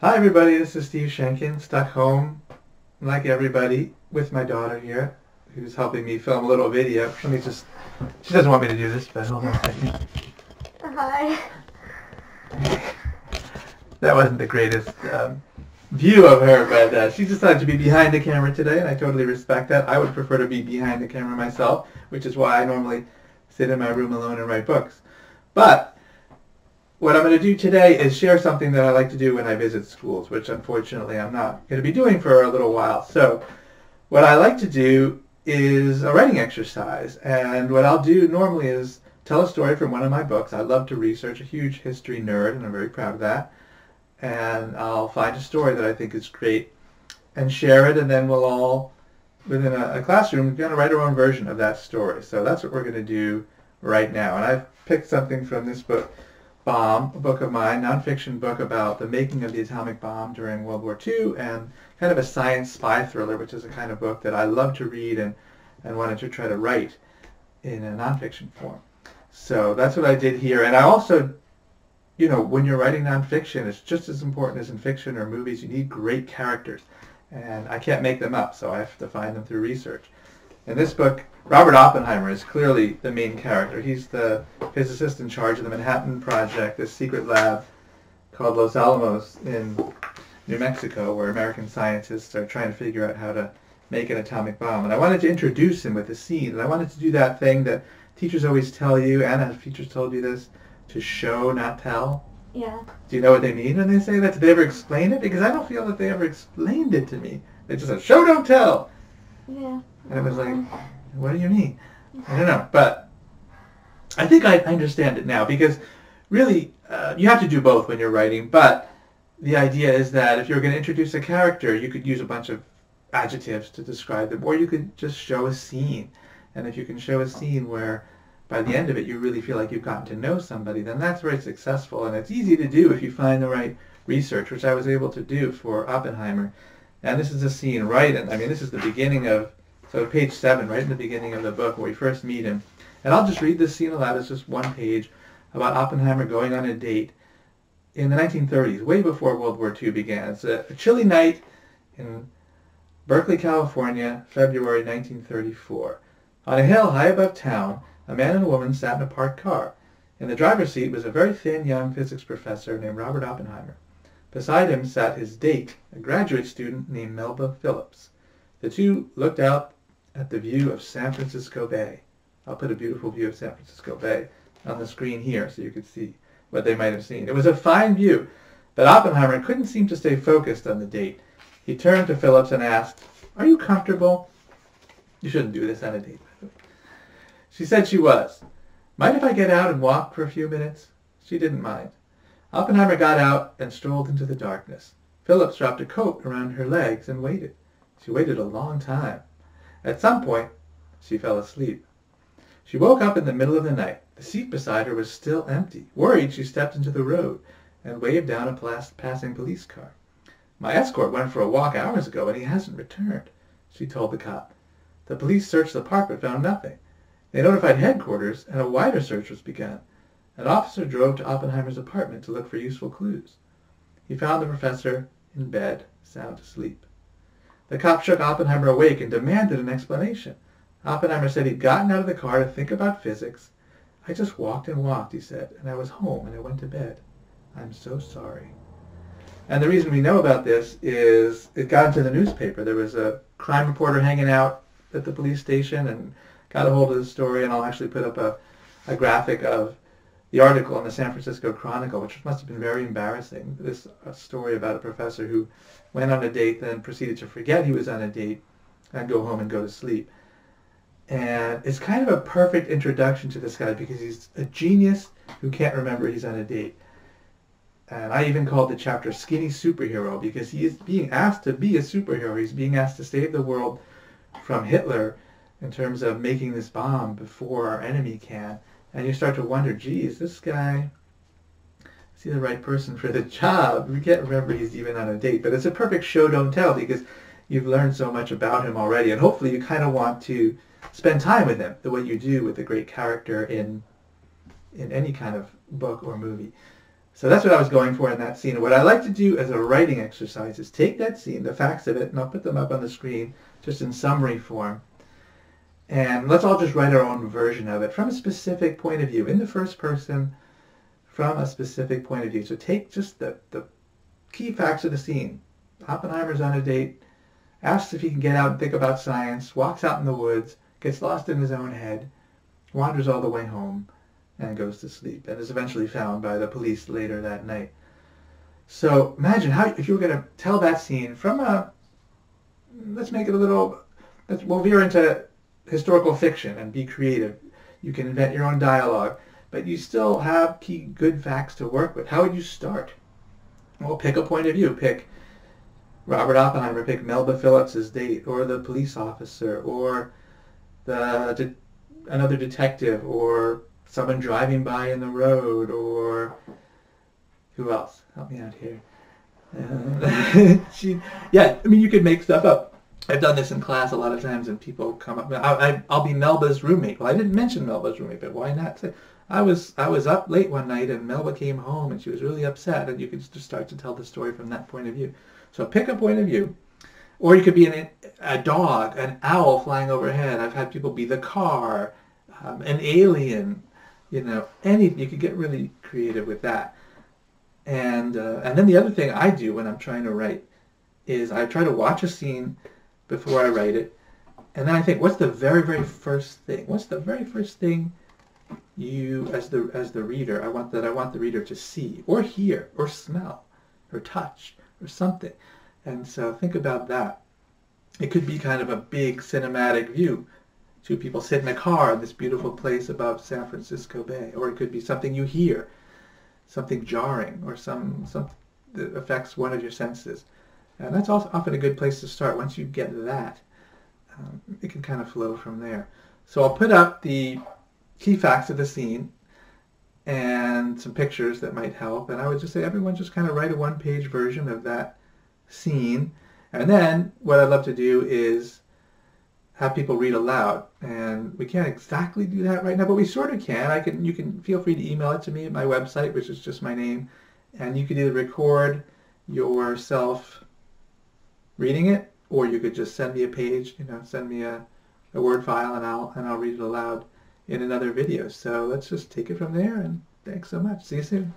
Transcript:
Hi everybody, this is Steve Sheinkin, stuck home, like everybody, with my daughter here, who's helping me film a little video. Let me just, she doesn't want me to do this, but hold on a second. Hi. That wasn't the greatest um, view of her, but uh, she decided to be behind the camera today, and I totally respect that. I would prefer to be behind the camera myself, which is why I normally sit in my room alone and write books. But what I'm going to do today is share something that I like to do when I visit schools, which unfortunately I'm not going to be doing for a little while. So what I like to do is a writing exercise. And what I'll do normally is tell a story from one of my books. I love to research, a huge history nerd, and I'm very proud of that. And I'll find a story that I think is great and share it, and then we'll all, within a, a classroom, kind of write our own version of that story. So that's what we're going to do right now. And I've picked something from this book, Bomb, a book of mine, nonfiction book about the making of the atomic bomb during World War II, and kind of a science spy thriller, which is a kind of book that I love to read and, and wanted to try to write in a nonfiction form. So that's what I did here. And I also, you know, when you're writing nonfiction, it's just as important as in fiction or movies. You need great characters. And I can't make them up, so I have to find them through research. In this book, Robert Oppenheimer is clearly the main character. He's the physicist in charge of the Manhattan Project, this secret lab called Los Alamos in New Mexico, where American scientists are trying to figure out how to make an atomic bomb. And I wanted to introduce him with a scene, and I wanted to do that thing that teachers always tell you, and have teachers told you this, to show, not tell. Yeah. Do you know what they mean when they say that? Did they ever explain it? Because I don't feel that they ever explained it to me. They just said, show, don't tell. Yeah. And it was like, what do you mean? I don't know. But I think I understand it now because really uh, you have to do both when you're writing. But the idea is that if you're going to introduce a character, you could use a bunch of adjectives to describe them, or you could just show a scene. And if you can show a scene where by the end of it you really feel like you've gotten to know somebody, then that's very successful. And it's easy to do if you find the right research, which I was able to do for Oppenheimer. And this is a scene right in, I mean, this is the beginning of, so page seven, right in the beginning of the book where we first meet him. And I'll just read this scene aloud. It's just one page about Oppenheimer going on a date in the 1930s, way before World War II began. It's a, a chilly night in Berkeley, California, February 1934. On a hill high above town, a man and a woman sat in a parked car. In the driver's seat was a very thin young physics professor named Robert Oppenheimer. Beside him sat his date, a graduate student named Melba Phillips. The two looked out at the view of San Francisco Bay. I'll put a beautiful view of San Francisco Bay on the screen here so you could see what they might have seen. It was a fine view, but Oppenheimer couldn't seem to stay focused on the date. He turned to Phillips and asked, Are you comfortable? You shouldn't do this on a date. She said she was. Mind if I get out and walk for a few minutes? She didn't mind. Oppenheimer got out and strolled into the darkness. Phillips dropped a coat around her legs and waited. She waited a long time. At some point, she fell asleep. She woke up in the middle of the night. The seat beside her was still empty. Worried, she stepped into the road and waved down a passing police car. My escort went for a walk hours ago and he hasn't returned, she told the cop. The police searched the park but found nothing. They notified headquarters, and a wider search was begun. An officer drove to Oppenheimer's apartment to look for useful clues. He found the professor in bed, sound asleep. The cop shook Oppenheimer awake and demanded an explanation. Oppenheimer said he'd gotten out of the car to think about physics. I just walked and walked, he said, and I was home and I went to bed. I'm so sorry. And the reason we know about this is it got into the newspaper. There was a crime reporter hanging out at the police station and got a hold of the story, and I'll actually put up a, a graphic of the article in the San Francisco Chronicle, which must have been very embarrassing. This story about a professor who went on a date, then proceeded to forget he was on a date and go home and go to sleep. And it's kind of a perfect introduction to this guy because he's a genius who can't remember he's on a date. And I even called the chapter Skinny Superhero because he is being asked to be a superhero. He's being asked to save the world from Hitler in terms of making this bomb before our enemy can. And you start to wonder, geez, this guy, is he the right person for the job? We can't remember he's even on a date. But it's a perfect show, don't tell, because you've learned so much about him already. And hopefully you kind of want to spend time with him the way you do with a great character in, in any kind of book or movie. So that's what I was going for in that scene. What I like to do as a writing exercise is take that scene, the facts of it, and I'll put them up on the screen just in summary form. And let's all just write our own version of it from a specific point of view, in the first person, from a specific point of view. So take just the, the key facts of the scene. Oppenheimer's on a date, asks if he can get out and think about science, walks out in the woods, gets lost in his own head, wanders all the way home, and goes to sleep, and is eventually found by the police later that night. So imagine how if you were going to tell that scene from a, let's make it a little, let's, we'll veer into historical fiction and be creative. You can invent your own dialogue, but you still have key good facts to work with. How would you start? Well, pick a point of view. Pick Robert Oppenheimer, pick Melba Phillips's date, or the police officer, or the de- another detective, or someone driving by in the road, or who else? Help me out here. Uh, she, yeah, I mean, you could make stuff up. I've done this in class a lot of times, and people come up. I, will be Melba's roommate. Well, I didn't mention Melba's roommate, but why not say I was I was up late one night, and Melba came home, and she was really upset, and you could just start to tell the story from that point of view. So pick a point of view, or you could be an, a dog, an owl flying overhead. I've had people be the car, um, an alien, you know, any. You could get really creative with that. And uh, and then the other thing I do when I'm trying to write is I try to watch a scene before I write it. And then I think, what's the very, very first thing? What's the very first thing you, as the as the reader, I want that I want the reader to see or hear or smell or touch or something. And so think about that. It could be kind of a big cinematic view. Two people sit in a car in this beautiful place above San Francisco Bay, or it could be something you hear, something jarring, or some something that affects one of your senses. And that's also often a good place to start. Once you get that, um, it can kind of flow from there. So I'll put up the key facts of the scene and some pictures that might help. And I would just say everyone just kind of write a one-page version of that scene. And then what I'd love to do is have people read aloud. And we can't exactly do that right now, but we sort of can. I can. You can feel free to email it to me at my website, which is just my name. And you could either record yourself reading it, or you could just send me a page, you know, send me a, a Word file and I'll, and I'll read it aloud in another video. So let's just take it from there and thanks so much. See you soon.